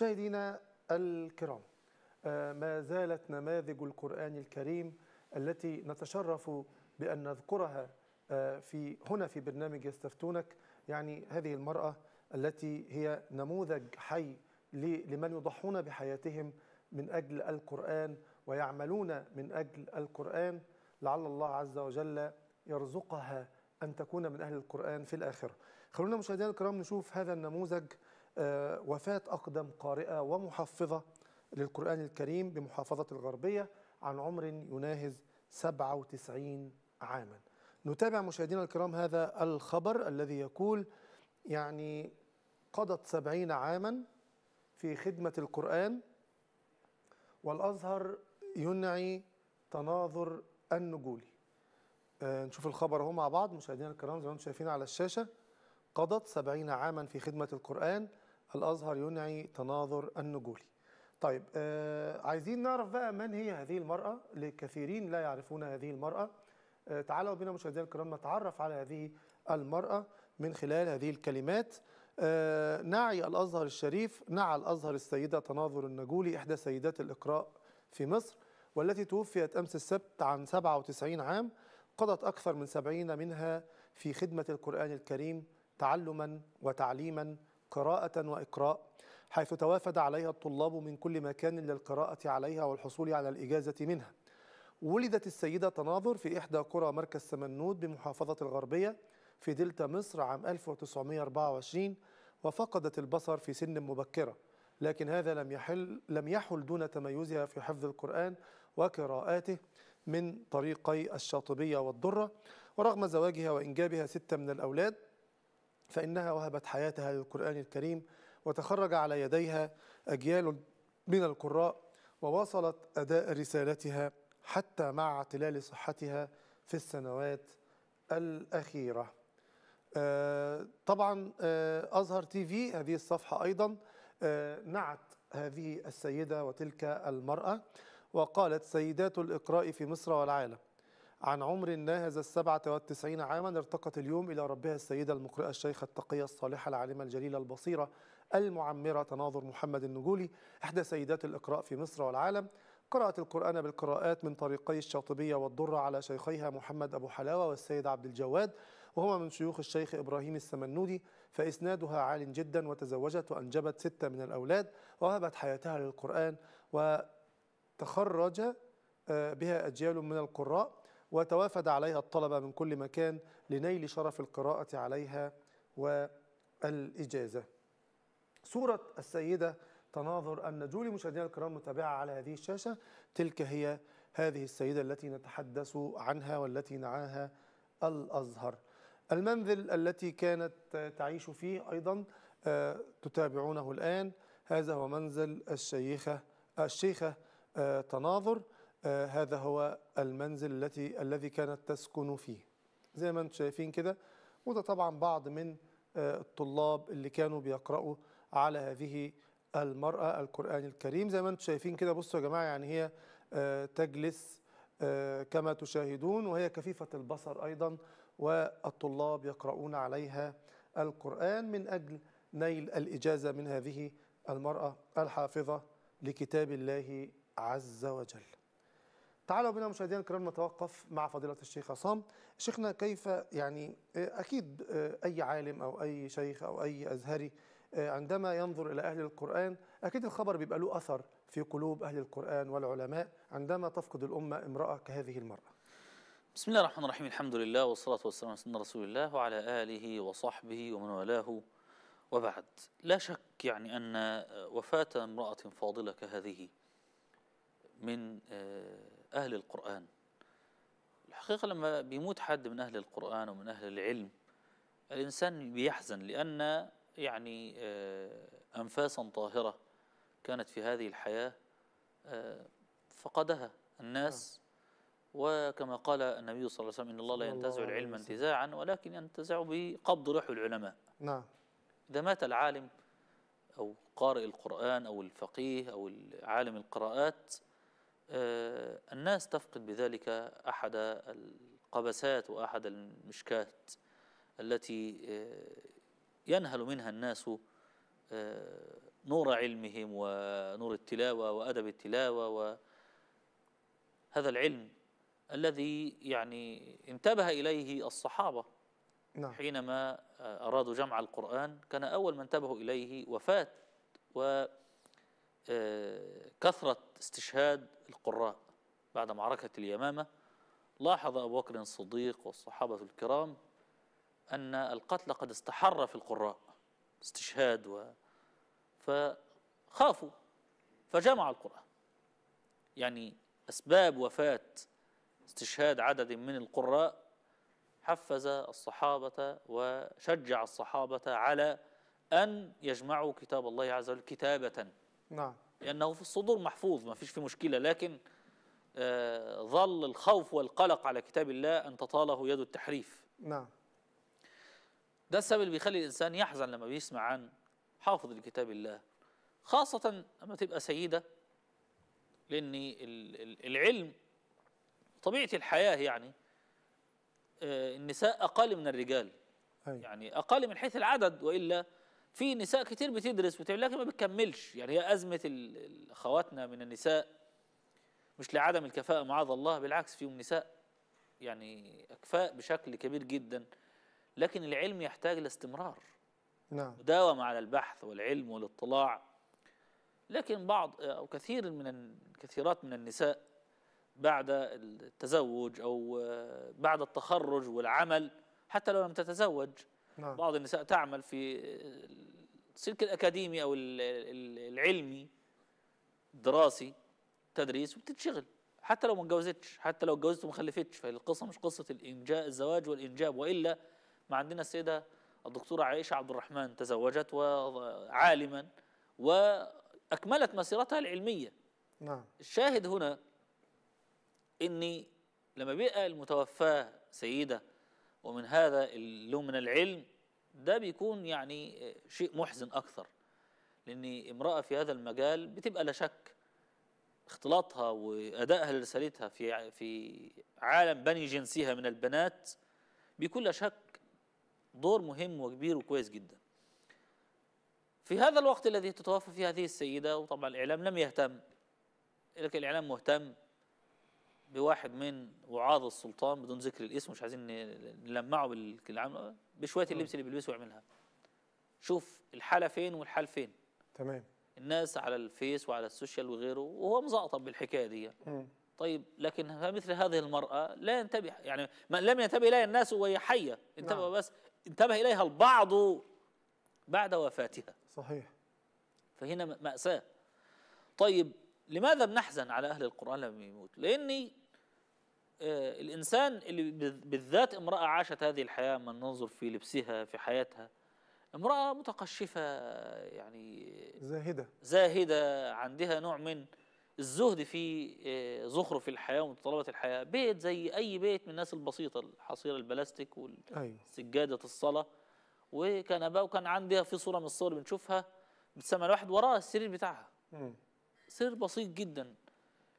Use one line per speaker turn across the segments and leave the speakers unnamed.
مشاهدينا الكرام آه، ما زالت نماذج القرآن الكريم التي نتشرف بأن نذكرها آه، في هنا في برنامج يستفتونك. يعني هذه المرأة التي هي نموذج حي لمن يضحون بحياتهم من أجل القرآن ويعملون من أجل القرآن. لعل الله عز وجل يرزقها أن تكون من أهل القرآن في الآخرة. خلونا مشاهدينا الكرام نشوف هذا النموذج وفاة أقدم قارئة ومحفظة للقرآن الكريم بمحافظة الغربية عن عمر يناهز 97 عاما. نتابع مشاهدينا الكرام هذا الخبر الذي يقول يعني قضت سبعين عاما في خدمة القرآن والأزهر ينعي تناظر النجولي آه، نشوف الخبر أهو مع بعض. مشاهدينا الكرام زي ما أنتم شايفين على الشاشة قضت سبعين عاما في خدمة القرآن. الأزهر ينعي تناظر النجولي طيب آه عايزين نعرف بقى من هي هذه المرأة؟ لكثيرين لا يعرفون هذه المرأة. آه تعالوا بنا مشاهدينا الكرام نتعرف على هذه المرأة من خلال هذه الكلمات. آه نعي الأزهر الشريف نعى الأزهر السيدة تناظر النجولي إحدى سيدات الإقراء في مصر والتي توفيت أمس السبت عن 97 عام قضت أكثر من سبعين منها في خدمة القرآن الكريم تعلما وتعليما قراءة وإقراء حيث توافد عليها الطلاب من كل مكان للقراءة عليها والحصول على الإجازة منها. ولدت السيدة تناظر في إحدى قرى مركز سمنود بمحافظة الغربية في دلتا مصر عام 1924 وفقدت البصر في سن مبكرة. لكن هذا لم يحل لم يحل دون تميزها في حفظ القرآن وقراءاته من طريقي الشاطبية والضرة. ورغم زواجها وإنجابها ستة من الأولاد فإنها وهبت حياتها للقرآن الكريم وتخرج على يديها أجيال من القراء وواصلت أداء رسالتها حتى مع اعتلال صحتها في السنوات الأخيرة. آه، طبعا آه، أزهر تي في هذه الصفحة أيضا آه، نعت هذه السيدة وتلك المرأة وقالت سيدات الإقراء في مصر والعالم. عن عمر ناهز السبعة والتسعين عاما ارتقت اليوم إلى ربها السيدة المقرئة الشيخة التقية الصالحة العالمة الجليلة البصيرة المعمرة تناظر محمد النجولي إحدى سيدات الإقراء في مصر والعالم. قرأت القرآن بالقراءات من طريقي الشاطبية والضرة على شيخيها محمد أبو حلاوة والسيد عبد الجواد وهما من شيوخ الشيخ إبراهيم السمنودي. فإسنادها عال جدا وتزوجت وأنجبت ستة من الأولاد ووهبت حياتها للقرآن وتخرج آه، بها أجيال من القراء. وتوافد عليها الطلبة من كل مكان لنيل شرف القراءة عليها والإجازة. صورة السيدة تناظر النجولي مشاهدينا الكرام متابعة على هذه الشاشة. تلك هي هذه السيدة التي نتحدث عنها والتي نعاها الأزهر. المنزل التي كانت تعيش فيه أيضا آه، تتابعونه الآن. هذا هو منزل الشيخة الشيخة آه، تناظر. آه، هذا هو المنزل التي الذي كانت تسكن فيه. زي ما أنتم شايفين كده وده طبعا بعض من آه، الطلاب اللي كانوا بيقرأوا على هذه المرأة القرآن الكريم. زي ما أنتم شايفين كده بصوا يا جماعة يعني هي آه، تجلس كما تشاهدون وهي كفيفة البصر أيضا والطلاب يقرؤون عليها القرآن من أجل نيل الإجازة من هذه المرأة الحافظة لكتاب الله عز وجل. تعالوا بنا مشاهدينا الكرام نتوقف مع فضيلة الشيخ عصام. شيخنا كيف يعني آه، أكيد آه، أي عالم أو أي شيخ أو أي أزهري آه، عندما ينظر إلى أهل القرآن أكيد الخبر بيبقى له أثر في قلوب أهل القرآن والعلماء عندما تفقد الأمة امرأة كهذه المرأة.
بسم الله الرحمن الرحيم الحمد لله والصلاة والسلام على سيدنا رسول الله وعلى آله وصحبه ومن والاه وبعد. لا شك يعني أن وفاة امرأة فاضلة كهذه من آه، أهل القرآن. الحقيقة لما بيموت حد من أهل القرآن ومن أهل العلم الإنسان بيحزن لأن يعني آه، أنفاسا طاهرة كانت في هذه الحياة آه، فقدها الناس. وكما قال النبي صلى الله عليه وسلم إن الله لا ينتزع العلم. انتزاعا ولكن ينتزع بقبض روح العلماء.
نعم.
إذا مات العالم أو قارئ القرآن أو الفقيه أو عالم القراءات الناس تفقد بذلك أحد القبسات وأحد المشكات التي آه، ينهل منها الناس آه، نور علمهم ونور التلاوة وأدب التلاوة وهذا العلم الذي يعني انتبه إليه الصحابة
نعم.
حينما أرادوا جمع القرآن كان أول ما انتبهوا إليه وفاة وكثرة استشهاد القراء بعد معركة اليمامة لاحظ أبو بكر الصديق والصحابة الكرام أن القتل قد استحر في القراء استشهاد و فخافوا فجمعوا القرآن يعني أسباب وفاة استشهاد عدد من القراء حفز الصحابة وشجع الصحابة على أن يجمعوا كتاب الله عز وجل كتابة
نعم.
لأنه في الصدور محفوظ ما فيش فيه مشكلة لكن آه، ظل الخوف والقلق على كتاب الله أن تطاله يد التحريف.
نعم.
ده السبب اللي بيخلي الإنسان يحزن لما بيسمع عن حافظ لكتاب الله. خاصة لما تبقى سيدة لأن ال- ال- العلم طبيعة الحياة يعني آه، النساء أقل من الرجال.
أي
يعني أقل من حيث العدد وإلا في نساء كتير بتدرس وتعمل لكن ما بتكملش. يعني هي ال- أخواتنا من النساء مش لعدم الكفاءة معاذ الله. بالعكس فيهم نساء يعني أكفاء بشكل كبير جدا. لكن العلم يحتاج لاستمرار
نعم.
مداومة على البحث والعلم والاطلاع. لكن بعض أو كثير من كثيرات من النساء بعد التزوج أو آه، بعد التخرج والعمل حتى لو لم تتزوج
نعم.
بعض النساء تعمل في السلك الأكاديمي أو ال- ال- العلمي الدراسي تدريس وبتتشغل. حتى لو ما اتجوزتش حتى لو اتجوزت وما خلفتش فالقصة مش قصة الإنجاء الزواج والإنجاب. وإلا ما عندنا السيدة الدكتورة عائشة عبد الرحمن تزوجت وعالما وأكملت مسيرتها العلمية.
نعم.
الشاهد هنا إني لما بيبقى المتوفاة سيدة ومن هذا اللون من العلم ده بيكون يعني شيء محزن أكثر. لأن امرأة في هذا المجال بتبقى لا شك اختلاطها وأدائها لرسالتها في في عالم بني جنسها من البنات بيكون لا شك دور مهم وكبير وكويس جدا. في هذا الوقت الذي تتوفى فيه هذه السيدة وطبعا الإعلام لم يهتم لكن الإعلام مهتم بواحد من وعاظ السلطان بدون ذكر الاسم مش عايزين نلمعه بالكلام بشوية اللبس اللي بيلبسه ويعملها شوف الحالة فين والحال فين.
تمام.
الناس على ال Face وعلى ال social وغيره وهو مزقطط بالحكاية دي. طيب لكن مثل هذه المرأة لا ينتبه يعني ما لم ينتبه إليها الناس وهي حية. انتبه
نعم.
بس انتبه إليها البعض بعد وفاتها.
صحيح.
فهنا م- مأساة. طيب لماذا بنحزن على أهل القرآن لما يموت لأني آه الإنسان اللي بال- بالذات امرأة عاشت هذه الحياة من ننظر في لبسها في حياتها امرأة متقشفة يعني
زاهدة.
زاهدة عندها نوع من الزهد في آه، زخرف الحياة ومتطلبات الحياة. بيت زي أي بيت من الناس البسيطة الحصيرة البلاستيك
أيوة.
والسجادة الصلاة. وكان بقى وكان عندها في صورة من الصور بنشوفها بتسمى الواحد وراها السرير بتاعها. سرير بسيط جدا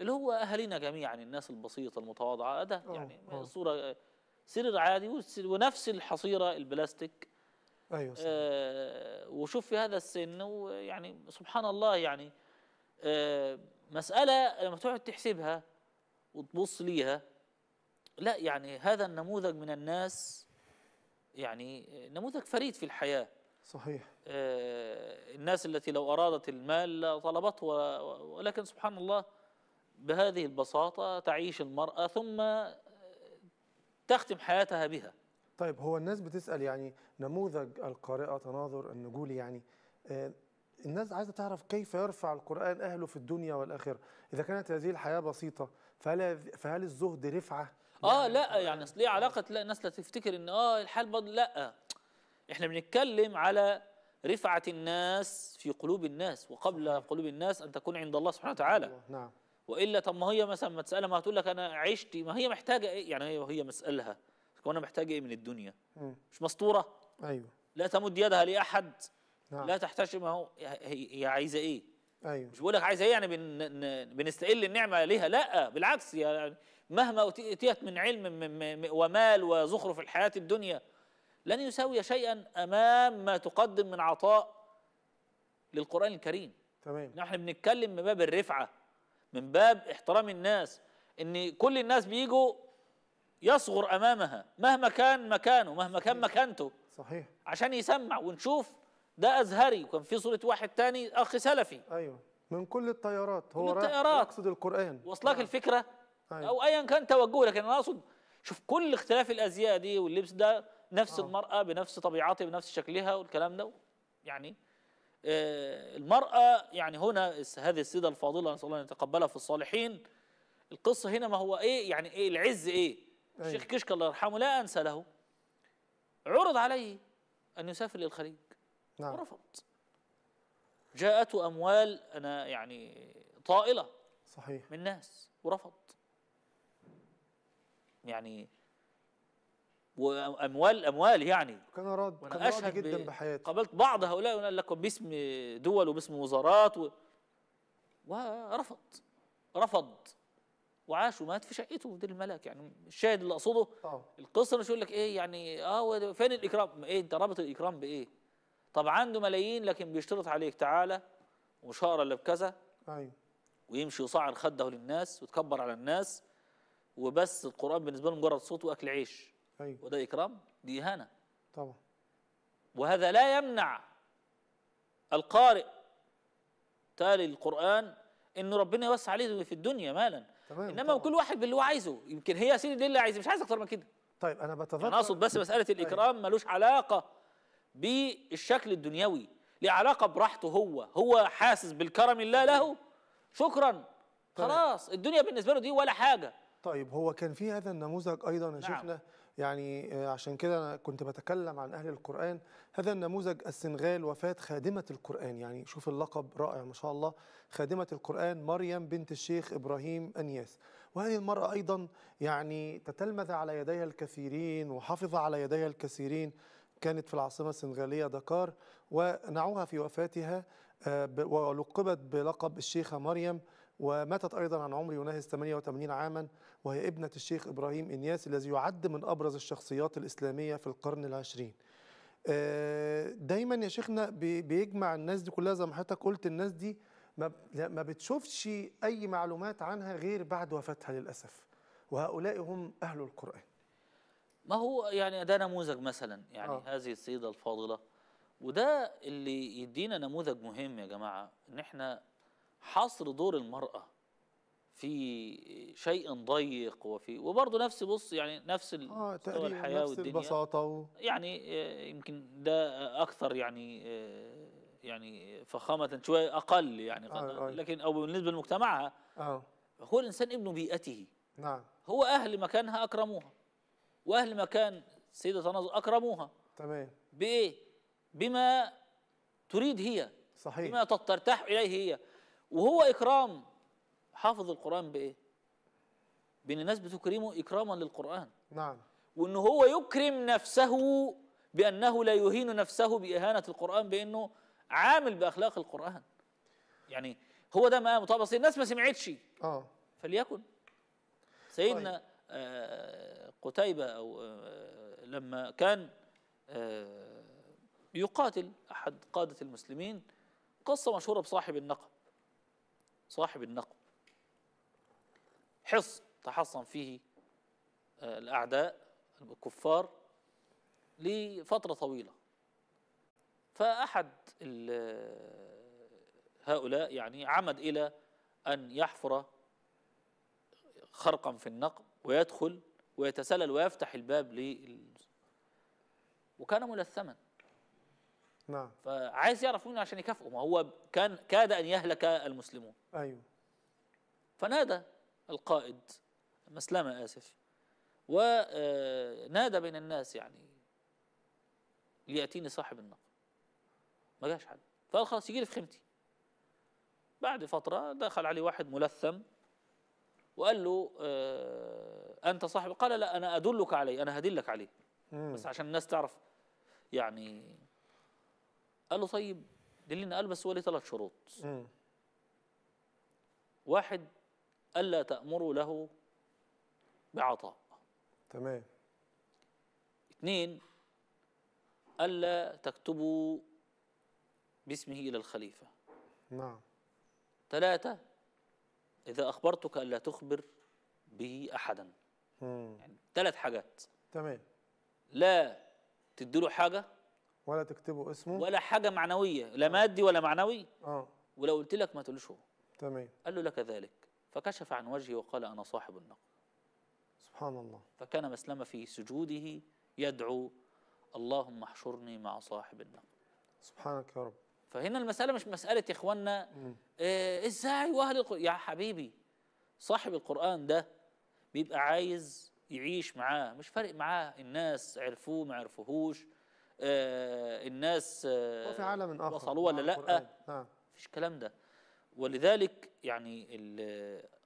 اللي هو أهالينا جميعا الناس البسيطة المتواضعة ده يعني. صورة سرير عادي ونفس الحصيرة البلاستيك
صحيح.
آه، وشوف في هذا السن ويعني سبحان الله يعني آه، مسألة لما تقعد تحسبها وتبص ليها لا يعني هذا النموذج من الناس يعني نموذج فريد في الحياة
صحيح.
آه، الناس التي لو أرادت المال طلبته و- ولكن سبحان الله بهذه البساطة تعيش المرأة ثم آه، تختم حياتها بها.
طيب هو الناس بتسأل يعني نموذج القارئة تناظر النجولي يعني آه، الناس عايزة تعرف كيف يرفع القرآن أهله في الدنيا والآخرة. إذا كانت هذه الحياة بسيطة فهل فهل الزهد رفعة؟
آه لا يعني أصل ليه علاقة؟ لا الناس لا تفتكر إن آه الحال بض لا. إحنا بنتكلم على رفعة الناس في قلوب الناس وقبل. قلوب الناس أن تكون عند الله سبحانه وتعالى.
نعم.
وإلا طب ما هي مثلا ما تسالها ما هتقول لك أنا عشت ما هي محتاجة إيه؟ يعني هي وهي مسالها وأنا محتاجة إيه من الدنيا؟
مم.
مش مسطورة.
أيوه.
لا تمد يدها لأحد.
نعم.
لا تحتاج ما هو هي عايزة إيه؟
أيوه.
مش بقول لك عايزة إيه؟ يعني بن بنستقل النعمة ليها لا بالعكس يعني مهما اتيت من علم ومال وزخرف الحياة الدنيا لن يساوي شيئا أمام ما تقدم من عطاء للقرآن الكريم.
تمام.
نحن بنتكلم من باب الرفعة من باب احترام الناس إن كل الناس بيجوا يصغر أمامها مهما كان مكانه مهما كان مكانته.
صحيح.
عشان يسمع ونشوف ده أزهري. وكان في صورة واحد تاني أخ سلفي.
أيوه. من كل التيارات. هو
كل
رايح
التيارات.
يقصد القرآن.
وصلك الفكرة.
أيوة.
أو ايا كان توجهه لكن أنا أقصد شوف كل اختلاف الأزياء دي واللبس ده نفس
آه.
المرأة بنفس طبيعتها بنفس شكلها والكلام ده. يعني آه، المرأة يعني هنا هذه السيدة الفاضلة نسأل الله أن يتقبلها في الصالحين. القصة هنا ما هو إيه يعني إيه العز إيه؟
أيوة.
الشيخ كشك الله يرحمه لا أنسى له. عرض عليه أن يسافر للخليج.
نعم.
ورفض. جاءته أموال أنا يعني طائلة
صحيح.
من ناس ورفض. يعني وأموال أموال يعني.
كان راضي كان راضي جدا بحياته.
قابلت بعض هؤلاء وقال لكم باسم دول وباسم وزارات و... ورفض رفض. وعاش ومات في شقته في دير الملاك. يعني الشاهد اللي أقصده
آه.
القصة مش يقول لك إيه يعني آه فين الإكرام؟ إيه أنت رابط الإكرام بإيه؟ طب عنده ملايين لكن بيشترط عليك تعالى ومش هقرا الا بكذا.
أيوه.
ويمشي يصعد خده للناس ويتكبر على الناس. وبس القرآن بالنسبة له مجرد صوت وأكل عيش.
أيوه
وده إكرام؟ دي إهانة.
طبعا.
وهذا لا يمنع القارئ تالي القرآن انه ربنا يوسع عليه في الدنيا مالا.
تمام
إنما
طبعاً.
كل واحد باللي هو عايزه. يمكن هي يا سيدي دي اللي عايزة. مش عايز أكتر من كده.
طيب أنا بتذكر.
أنا أقصد بس مسألة الإكرام ملوش علاقة بالشكل الدنيوي. ليه علاقة براحته هو. هو حاسس بالكرم الله له. شكرا. خلاص. الدنيا بالنسبة له دي ولا حاجة.
طيب هو كان في هذا النموذج أيضا يا
نعم.
شيخنا؟ يعني آه، عشان كده أنا كنت بتكلم عن أهل القرآن. هذا النموذج السنغال وفاة خادمة القرآن. يعني شوف اللقب رائع ما شاء الله. خادمة القرآن مريم بنت الشيخ إبراهيم أنياس. وهذه المرأة أيضا يعني تتلمذ على يديها الكثيرين وحفظ على يديها الكثيرين. كانت في العاصمة السنغالية دكار ونعوها في وفاتها آه، ولقبت بلقب الشيخة مريم وماتت أيضا عن عمر يناهز 88 عاما. وهي ابنة الشيخ إبراهيم إنياس الذي يعد من أبرز الشخصيات الإسلامية في القرن العشرين. آه، دايما يا شيخنا بي- بيجمع الناس دي كلها زي ما حضرتك قلت الناس دي ما بتشوفش أي معلومات عنها غير بعد وفاتها للأسف. وهؤلاء هم أهل القرآن.
ما هو يعني ده نموذج مثلا يعني
آه.
هذه السيدة الفاضلة. وده اللي يدينا نموذج مهم يا جماعة إن إحنا حصر دور المرأة في شيء ضيق وفي وبرضه نفس بص يعني نفس
آه
مستوى الحياة
نفس
والدنيا.
البساطة و...
يعني آه، يمكن ده أكثر يعني آه، يعني فخامة شوية أقل يعني
آه، آه.
لكن أو بالنسبة لمجتمعها
آه.
هو الإنسان ابن بيئته.
نعم.
هو أهل مكانها أكرموها وأهل مكان سيدة تناظر أكرموها.
تمام.
بإيه؟ بما تريد هي
صحيح.
بما ترتاح إليه هي. وهو إكرام حافظ القرآن بإيه؟ بإن الناس بتكرمه إكراما للقرآن.
نعم.
وإن هو يكرم نفسه بأنه لا يهين نفسه بإهانة القرآن بإنه عامل بأخلاق القرآن. يعني هو ده مقامه طب أصل الناس ما سمعتش.
آه.
فليكن. سيدنا آه، قتيبة أو آه، لما كان آه، يقاتل أحد قادة المسلمين قصة مشهورة بصاحب النقب. صاحب النقب. حصن تحصن فيه آه، الأعداء الكفار لفترة طويلة. فأحد ال- هؤلاء يعني عمد إلى أن يحفر خرقا في النقب ويدخل ويتسلل ويفتح الباب لل وكان ملثما
نعم.
فعايز يعرف منه عشان يكافئه. ما هو كان كاد أن يهلك المسلمون.
أيوه.
فنادى القائد. مسلمة آسف. ونادى بين الناس يعني ليأتيني صاحب النقب ما جاش حد. فقال خلاص يجي لي في خيمتي. بعد فترة دخل عليه واحد ملثم وقال له آه أنت صاحب؟ قال لا أنا أدلك عليه أنا هدلك عليه.
مم.
بس عشان الناس تعرف يعني. قال له طيب دلني قال بس هو ليه ثلاث شروط.
مم.
واحد ألا تأمروا له بعطاء.
تمام.
اثنين ألا تكتبوا باسمه إلى الخليفة.
نعم.
ثلاثة إذا أخبرتك ألا تخبر به أحدا.
مم.
يعني ثلاث حاجات.
تمام.
لا تديله حاجة.
ولا تكتبوا اسمه.
ولا حاجة معنوية لا مادي ولا معنوي.
آه.
ولو قلت لك ما تقولش هو.
تمام.
قال له لك ذلك. فكشف عن وجهه وقال أنا صاحب النقل.
سبحان الله.
فكان مسلم في سجوده يدعو اللهم احشرني مع صاحب النقل.
سبحانك يا رب.
فهنا المسألة مش مسألة يا إخوانا إيه إزاي وأهل القرآن؟ يا حبيبي صاحب القرآن ده بيبقى عايز يعيش معاه مش فارق معاه الناس عرفوه ما عرفوهوش آه الناس آه
وفي عالم آخر
وصلوا ولا
القرآن. نعم.
مفيش الكلام ده. ولذلك يعني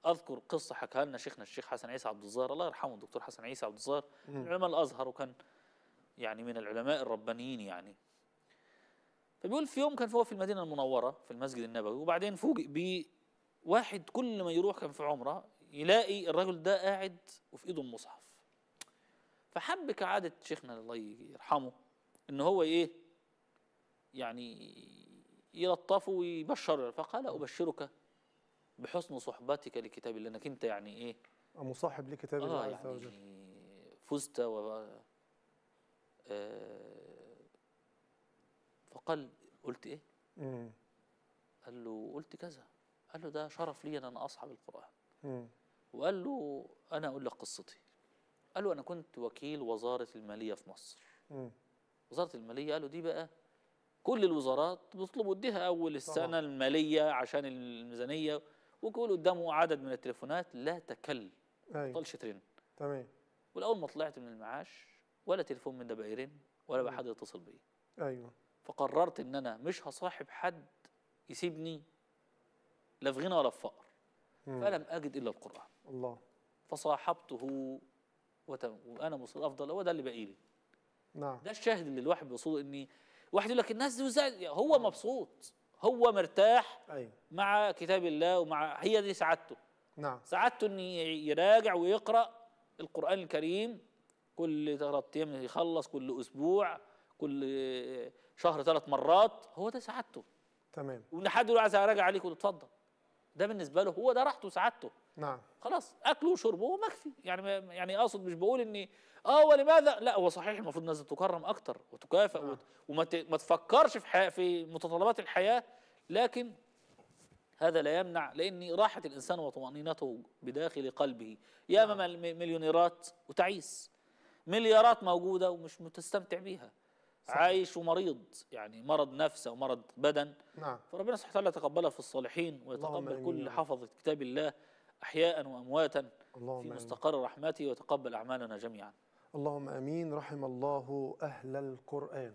أذكر قصة حكاها لنا شيخنا الشيخ حسن عيسى عبد الظاهر. الله يرحمه الدكتور حسن عيسى عبد الظاهر. من علماء الأزهر وكان يعني من العلماء الربانيين يعني. فبيقول في يوم كان هو في المدينة المنورة في المسجد النبوي وبعدين فوجئ بواحد كل ما يروح كان في عمرة يلاقي الرجل ده قاعد وفي إيده المصحف. فحب كعادة شيخنا الله يرحمه إن هو إيه يعني يلطفه ويبشره فقال أبشرك بحسن صحبتك لكتاب الله إنك أنت يعني إيه
مصاحب لكتاب الله عز
يعني
وجل
فزت و آه فقال قلت إيه؟
مم.
قال له قلت كذا قال له ده شرف لي أن أنا اصحاب القرآن
مم.
وقال له أنا أقول لك قصتي قال له أنا كنت وكيل وزارة المالية في مصر
مم.
وزارة المالية قالوا دي بقى كل الوزارات بيطلبوا اديها أول
السنة.
المالية عشان الميزانية. وكل قدامه عدد من التليفونات لا تكل ما بطلش ترن.
تمام.
والأول ما طلعت من المعاش ولا تليفون من ده بقى يرن ولا بقى حد يتصل بيا
أيوه.
فقررت إن أنا مش هصاحب حد يسيبني لا في غنى ولا في فقر. فلم أجد إلا القرآن.
الله.
فصاحبته وت- وأنا مصير افضل هو ده اللي باقي لي.
نعم.
ده الشاهد اللي الواحد بيوصله إني واحد يقول لك الناس دي هو مبسوط. هو مرتاح
أيوه.
مع كتاب الله ومع هي دي سعادته.
نعم.
سعادته إن يراجع ويقرأ القرآن الكريم كل ثلاث أيام يخلص كل أسبوع كل شهر ثلاث مرات. هو ده سعادته.
تمام.
وإن حد يقول عايز أراجع عليك يقول اتفضل ده بالنسبة له هو ده راحته وسعادته
نعم.
خلاص أكله وشربه مكفي. يعني يعني أقصد مش بقول إني آه ولماذا؟ لا هو صحيح المفروض الناس تكرم أكتر وتكافئ
نعم.
وت- وما ت- ما تفكرش في حياة في متطلبات الحياة. لكن هذا لا يمنع لأن راحه الإنسان وطمأنينته بداخل قلبه. يا
نعم.
مليونيرات وتعيس. مليارات موجودة ومش متستمتع بيها.
صحيح.
عايش ومريض. يعني مرض نفس أو مرض بدن.
نعم.
فربنا سبحانه وتعالى يتقبلها في الصالحين ويتقبل كل. حفظة كتاب الله. أحياء وأمواتا في
اللهم آمين.
مستقر رحمته ويتقبل أعمالنا جميعا.
اللهم آمين. رحم الله أهل القرآن.